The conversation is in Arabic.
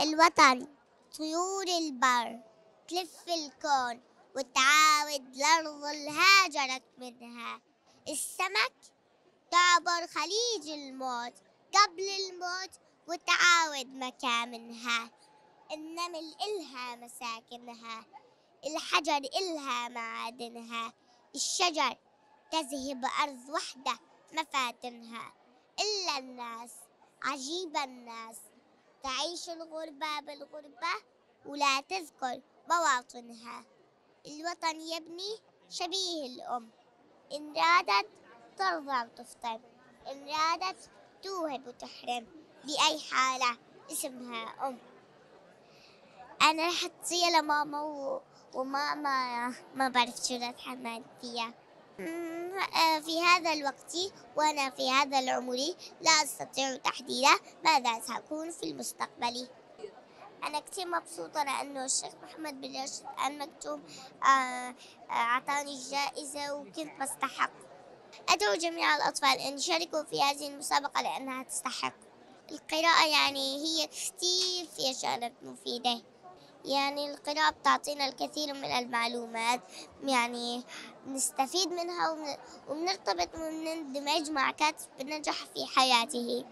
الوطن طيور البر تلف الكون وتعاود الأرض اللي هاجرت منها. السمك تعبر خليج الموت قبل الموت وتعاود مكامنها النمل إلها مساكنها الحجر إلها معادنها. الشجر تذهب أرض وحدة مفاتنها. إلا الناس عجيبة الناس. تعيش الغربة بالغربة ولا تذكر مواطنها الوطن يبني شبيه الأم. إن رادت ترضى وتفطر. إن رادت توهب وتحرم بأي حالة اسمها أم. أنا رحت زي لماما. وماما. ما بعرف شو أتحمل فيها. في هذا الوقت وأنا في هذا العمر لا أستطيع تحديدا ماذا سأكون في المستقبل. أنا كثير مبسوطة لأنه الشيخ محمد بن راشد آل مكتوم آه، آه، أعطاني الجائزة وكنت بستحق. أدعو جميع الأطفال أن يشاركوا في هذه المسابقة لأنها تستحق. القراءة يعني هي كثير فيها شغلات مفيدة. يعني القراءة بتعطينا الكثير من المعلومات يعني نستفيد منها وبنرتبط وبنندمج مع كاتب بنجح في حياته.